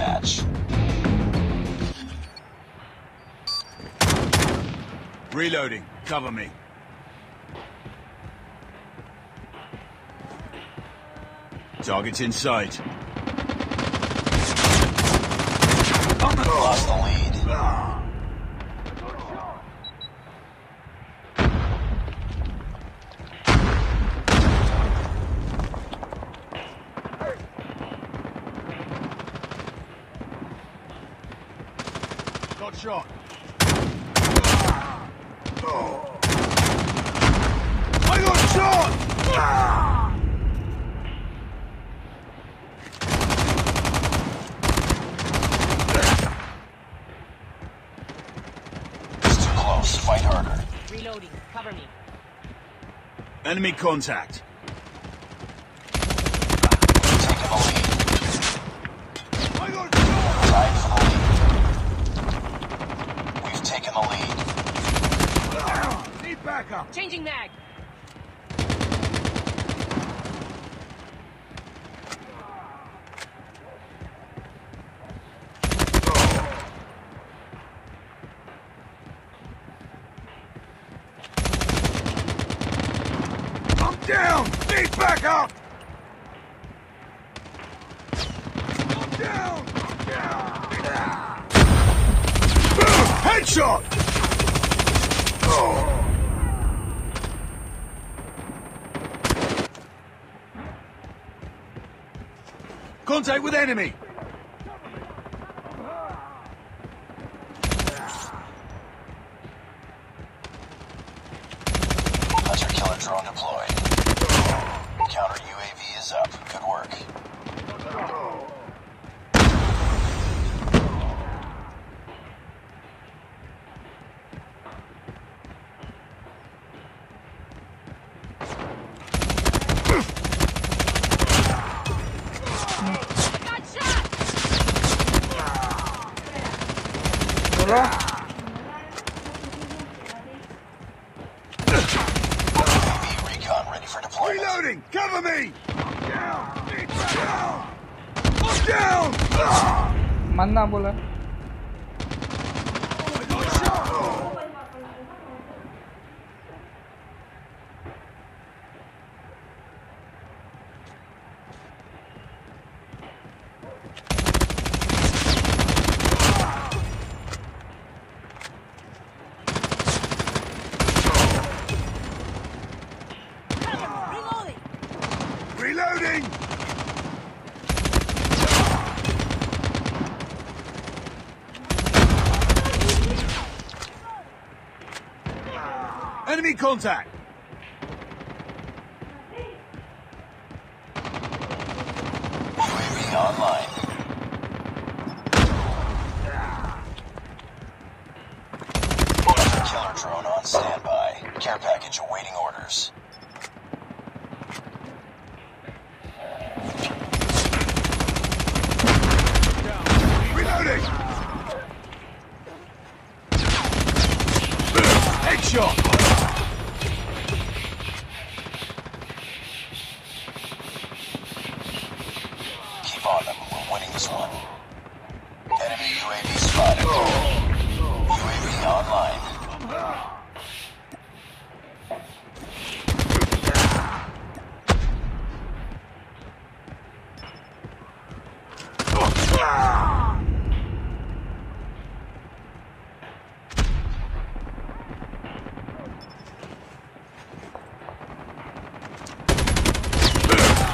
match. Reloading. Cover me. Target in sight. Lost the lead. Shot. I got shot! It's too close. Fight harder. Reloading. Cover me. Enemy contact. Taking the lead. I got shot! Tied for the lead. We've taken the lead. Need backup. Changing mag. I'm down! Need backup! I'm down! I'm down! Headshot! Contact with enemy! bro. Recon ready for deployment. Reloading! Cover me! Down! Down! Down! Manna bola. Contact! Online. On. We're winning this one. Enemy UAV spotted. UAV online.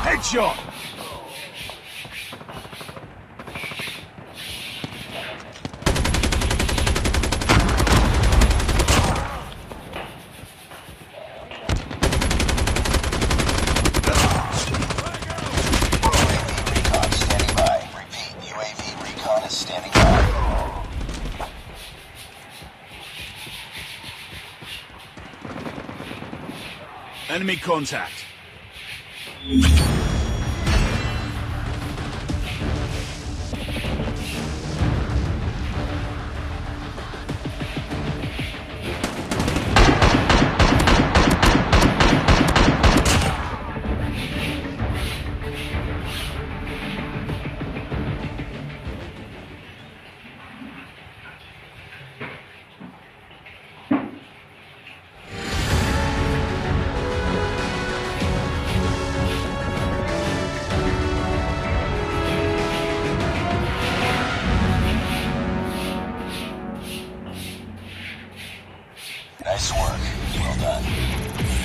Headshot! UAV recon standing by. Repeat, UAV recon is standing by. Enemy contact. Well done.